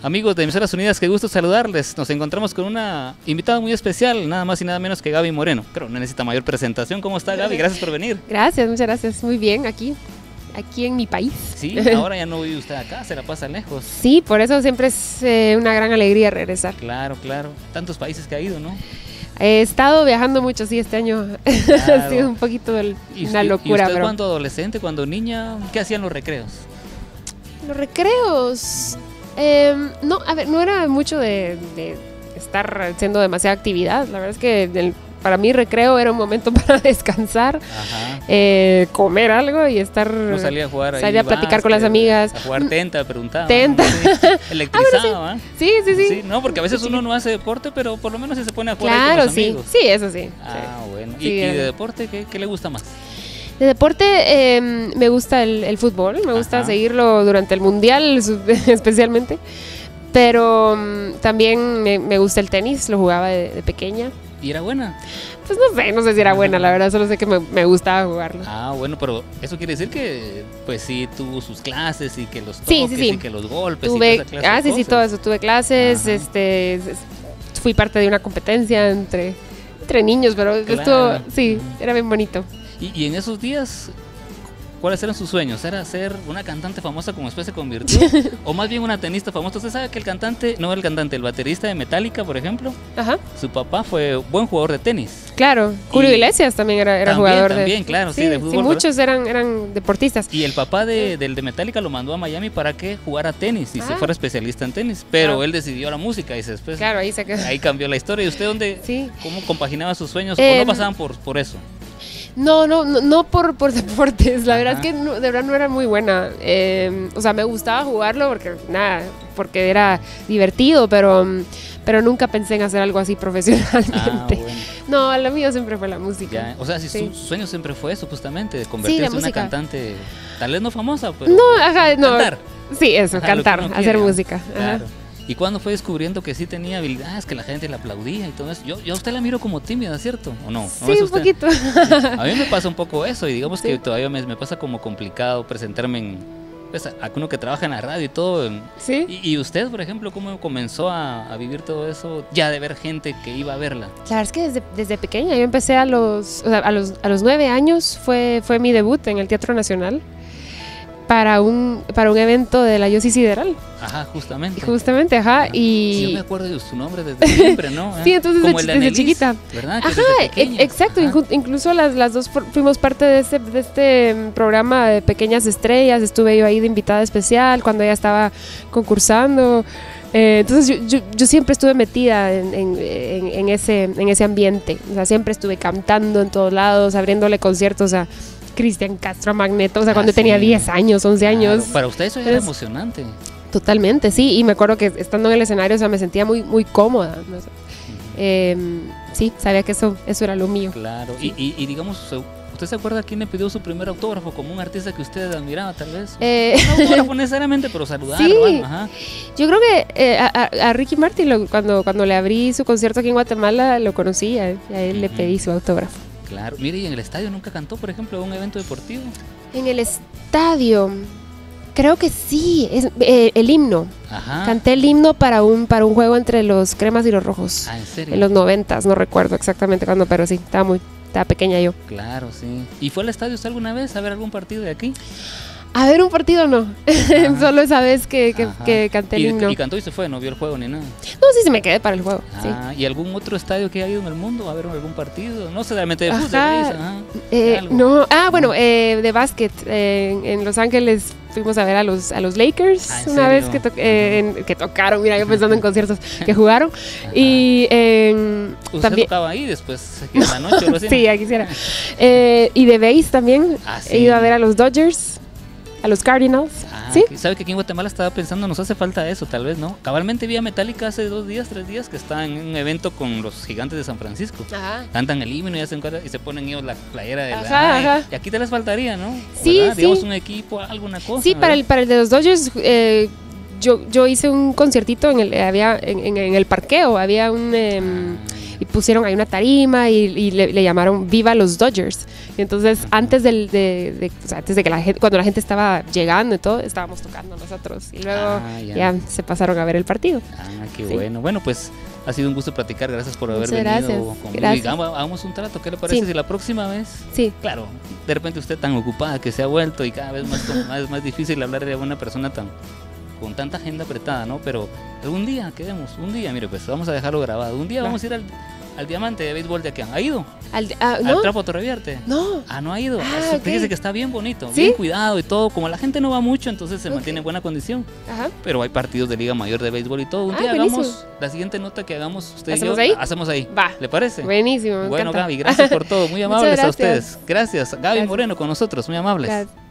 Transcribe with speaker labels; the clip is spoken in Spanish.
Speaker 1: Amigos de Emisoras Unidas, qué gusto saludarles. Nos encontramos con una invitada muy especial, nada más y nada menos que Gaby Moreno. Creo no necesita mayor presentación. ¿Cómo está Gaby? Gracias por venir.
Speaker 2: Gracias, muchas gracias. Muy bien, aquí, aquí en mi país.
Speaker 1: Sí, ahora ya no vive usted acá, se la pasa lejos.
Speaker 2: Sí, por eso siempre es eh, una gran alegría regresar.
Speaker 1: Claro, claro. Tantos países que ha ido, ¿no?
Speaker 2: He estado viajando mucho, sí, este año ha sido un poquito el-
Speaker 1: ¿Y
Speaker 2: una locura.
Speaker 1: ¿Y usted cuando adolescente, cuando niña, qué hacían los recreos?
Speaker 2: Los recreos. Em, no, a ver, no era mucho de, de estar haciendo demasiada actividad. La verdad es que el- para mí recreo era un momento para descansar, eh, comer algo y estar...
Speaker 1: No salía a jugar ahí
Speaker 2: Salía a platicar con las amigas.
Speaker 1: A jugar tenta, preguntaba.
Speaker 2: Tenta.
Speaker 1: Sí. Electrizaba. ¿ah?
Speaker 2: Sí, sí, sí.
Speaker 1: Sí, no, porque a veces
Speaker 2: Sí.
Speaker 1: uno no hace deporte, pero por lo menos se pone a jugar ahí
Speaker 2: Claro,
Speaker 1: con los
Speaker 2: sí.
Speaker 1: amigos.
Speaker 2: Sí, eso sí.
Speaker 1: Ah, bueno. ¿Y, de deporte qué, qué le gusta más?
Speaker 2: De deporte em, me gusta el, el fútbol, me gusta
Speaker 1: Ajá.
Speaker 2: seguirlo durante el mundial especialmente, pero mm, también me, me gusta el tenis, lo jugaba de, de pequeña.
Speaker 1: ¿Y era buena?
Speaker 2: Pues no sé, no sé si era buena, la verdad, solo sé que me, me gustaba jugarlo.
Speaker 1: Ah, bueno, pero eso quiere decir que, pues sí, tuvo sus clases y que los
Speaker 2: Sí,
Speaker 1: toques
Speaker 2: sí, sí.
Speaker 1: y que los golpes y
Speaker 2: Tuve,
Speaker 1: toda esa clase
Speaker 2: ah, sí, sí, todo eso, tuve clases,
Speaker 1: Ajá.
Speaker 2: este, fui parte de una competencia entre, entre niños, pero
Speaker 1: Claro.
Speaker 2: estuvo, sí, era bien bonito.
Speaker 1: Y, y en esos días, ¿cuáles eran sus sueños? ¿Era ser una cantante famosa como después se convirtió? ¿O más bien una tenista famosa? ¿Usted sabe que el cantante, no el cantante, el baterista de Metallica, por ejemplo,
Speaker 2: Ajá,
Speaker 1: su papá fue buen jugador de tenis?
Speaker 2: claro. Julio
Speaker 1: Y-
Speaker 2: Iglesias también era, era
Speaker 1: También,
Speaker 2: jugador de...
Speaker 1: también, claro, sí, de fútbol, ¿verdad?
Speaker 2: muchos eran, eran deportistas.
Speaker 1: Y el papá de, del de Metallica lo mandó a Miami para que jugara tenis y se
Speaker 2: Ah.
Speaker 1: fuera especialista en tenis. Pero
Speaker 2: Ah.
Speaker 1: él decidió la música y después
Speaker 2: Claro, ahí se quedó.
Speaker 1: ahí cambió la historia. ¿Y usted dónde,
Speaker 2: Sí.
Speaker 1: cómo compaginaba sus sueños? ¿O
Speaker 2: Em,
Speaker 1: no pasaban por, por eso?
Speaker 2: No, no, no, no por, por deportes. La verdad es que no- de verdad no era muy buena. Eh, o sea, me gustaba jugarlo porque nada, porque era divertido, pero, mm, pero nunca pensé en hacer algo así profesionalmente.
Speaker 1: Ah, bueno.
Speaker 2: No, lo mío siempre fue la música.
Speaker 1: Ya, o sea, si
Speaker 2: Sí.
Speaker 1: su sueño siempre fue eso, justamente, de convertirse en una cantante, tal vez no famosa, pero
Speaker 2: No, ajá, no.
Speaker 1: cantar.
Speaker 2: Sí, eso,
Speaker 1: Ajá,
Speaker 2: cantar, hacer música. Ajá.
Speaker 1: Claro. ¿Y cuándo fue descubriendo que sí tenía habilidades, que la gente le aplaudía y todo eso? Yo, yo a usted la miro como tímida, ¿cierto? ¿O no? ¿No
Speaker 2: Sí, un poquito.
Speaker 1: A mí me pasa un poco eso y digamos que todavía me, me pasa como complicado presentarme en... Pues, a uno que trabaja en la radio y todo.
Speaker 2: sí.
Speaker 1: y, y usted, por ejemplo, cómo comenzó a, a vivir todo eso ya de ver gente que iba a verla?
Speaker 2: La verdad es que desde, desde pequeña, yo empecé a los, o sea, a los, a los nueve años, fue, fue mi debut en el Teatro Nacional para un, para un evento de la Yosi Sideral.
Speaker 1: Ajá, justamente.
Speaker 2: Justamente, ajá.
Speaker 1: Ajá. Sí, yo
Speaker 2: Y
Speaker 1: me acuerdo de su nombre desde siempre, ¿no?
Speaker 2: Sí,
Speaker 1: Ah,
Speaker 2: entonces
Speaker 1: Como
Speaker 2: desde
Speaker 1: el de
Speaker 2: desde chiquita.
Speaker 1: ¿Verdad? Que
Speaker 2: Ajá,
Speaker 1: desde
Speaker 2: e- exacto.
Speaker 1: Ajá.
Speaker 2: incluso las, las dos fuimos parte de este, de este mm, programa de Pequeñas Estrellas. Estuve yo ahí de invitada especial cuando ella estaba concursando. Eh, entonces yo, yo, yo siempre estuve metida en, en- en- en ese, en ese ambiente. O sea, siempre estuve cantando en todos lados, abriéndole conciertos a Cristian Castro, Magneto. O sea,
Speaker 1: Ah,
Speaker 2: cuando tenía
Speaker 1: sí.
Speaker 2: 10 años, 11
Speaker 1: Claro,
Speaker 2: años.
Speaker 1: Para usted eso ya era
Speaker 2: Es-
Speaker 1: emocionante.
Speaker 2: Totalmente, sí. Y me acuerdo que estando en el escenario, o sea, me sentía muy, muy cómoda. no sé. Eh, sí, sabía que eso, eso era lo mío.
Speaker 1: Claro. Y, y, y digamos, ¿usted se acuerda quién le pidió su primer autógrafo? Como un artista que usted admiraba, tal vez.
Speaker 2: Eh,
Speaker 1: No autógrafo necesariamente, pero saludar.
Speaker 2: Sí.
Speaker 1: Ajá.
Speaker 2: yo creo que eh, a, a- Ricky Martin, lo- cuando, cuando le abrí su concierto aquí en Guatemala, lo conocí a él, y a él le
Speaker 1: Ujú.
Speaker 2: pedí su autógrafo.
Speaker 1: Claro. Mire, y en el estadio nunca cantó, por ejemplo, un evento deportivo.
Speaker 2: En el estadio, creo que sí, es, eh, el himno.
Speaker 1: Ajá.
Speaker 2: Canté el himno para un, para un juego entre los cremas y los rojos.
Speaker 1: Ah, en serio.
Speaker 2: En los noventas, no recuerdo exactamente cuándo, pero sí, estaba muy, estaba pequeña yo.
Speaker 1: Claro, sí. ¿Y fue al estadio usted alguna vez a ver algún partido de aquí?
Speaker 2: A ver un partido no, solo esa vez que, que, canté el
Speaker 1: y,
Speaker 2: himno.
Speaker 1: y cantó y se fue, no vio el juego ni nada.
Speaker 2: No, sí, se me quedé para el juego. sí.
Speaker 1: Ah, ¿Y algún otro estadio que haya ido en el mundo a ver algún partido? No sé, realmente de fútbol.
Speaker 2: Eh, no, ah, bueno, eh, de básquet. eh, en, Los Ángeles fuimos a ver a los, a los Lakers
Speaker 1: Ah, ¿en
Speaker 2: una vez que, to- eh, en- que tocaron, mira, yo pensando en conciertos que jugaron. Y en,
Speaker 1: ¿Usted
Speaker 2: también.
Speaker 1: tocaba ahí después en la noche?
Speaker 2: Sí, ya quisiera. Y de base también.
Speaker 1: Ah,
Speaker 2: He ido a ver a los Dodgers, a los Cardinals.
Speaker 1: Ah,
Speaker 2: ¿Sí?
Speaker 1: que- ¿Sabe que aquí en Guatemala estaba pensando, nos hace falta eso, tal vez, ¿no? Cabalmente vi a Metallica hace dos días, tres días, que está en un evento con los gigantes de San Francisco.
Speaker 2: Ajá.
Speaker 1: Cantan el himno y hacen y se ponen ellos la playera de la...
Speaker 2: Ajá,
Speaker 1: Ay,
Speaker 2: ajá.
Speaker 1: Y aquí te les faltaría, ¿no?
Speaker 2: Sí,
Speaker 1: ¿Verdad?
Speaker 2: sí.
Speaker 1: Digamos un equipo, alguna cosa.
Speaker 2: Sí, para el, para el de los Dodgers, eh, yo, yo hice un conciertito en el, había, en, en- en el parqueo, había un... em, y pusieron ahí una tarima y, y le, le llamaron Viva los Dodgers, Entonces, antes del, de, de- o sea, antes de que la gente, cuando la gente estaba llegando y todo, estábamos tocando nosotros. Y luego
Speaker 1: Ah, ya.
Speaker 2: ya. se pasaron a ver el partido.
Speaker 1: Ah, qué
Speaker 2: Sí.
Speaker 1: bueno. Bueno, pues ha sido un gusto platicar. Gracias por haber
Speaker 2: Muchas
Speaker 1: venido
Speaker 2: gracias.
Speaker 1: Y hagamos, un trato. ¿Qué le parece
Speaker 2: Sí.
Speaker 1: si la próxima vez
Speaker 2: Sí,
Speaker 1: Claro, de repente usted tan ocupada que se ha vuelto y cada vez más, más, más difícil hablar de una persona tan con tanta agenda apretada, ¿no? Pero algún día, quedemos, un día, mire, pues vamos a dejarlo grabado. Un día
Speaker 2: Va.
Speaker 1: vamos a ir al, al diamante de béisbol de aquí. ¿Ha ido?
Speaker 2: al, ah,
Speaker 1: Al
Speaker 2: ¿no?
Speaker 1: trapo Torrevierte.
Speaker 2: No.
Speaker 1: Ah, no ha ido.
Speaker 2: Ah,
Speaker 1: Eso,
Speaker 2: ok.
Speaker 1: Fíjese que está bien bonito,
Speaker 2: ¿Sí?
Speaker 1: bien cuidado y todo. Como la gente no va mucho, entonces se mantiene en buena condición.
Speaker 2: Ajá.
Speaker 1: Pero hay partidos de Liga Mayor de béisbol y todo. Un
Speaker 2: Ah,
Speaker 1: día
Speaker 2: buenísimo.
Speaker 1: hagamos la siguiente nota que hagamos usted y
Speaker 2: ¿Hacemos
Speaker 1: yo.
Speaker 2: ahí?
Speaker 1: Hacemos ahí.
Speaker 2: Va.
Speaker 1: ¿Le parece?
Speaker 2: Buenísimo.
Speaker 1: Bueno,
Speaker 2: encanta.
Speaker 1: Gaby, gracias por todo. Muy amables a ustedes. Gracias. Gaby
Speaker 2: Gracias.
Speaker 1: Moreno con nosotros. Muy amables.
Speaker 2: Gracias.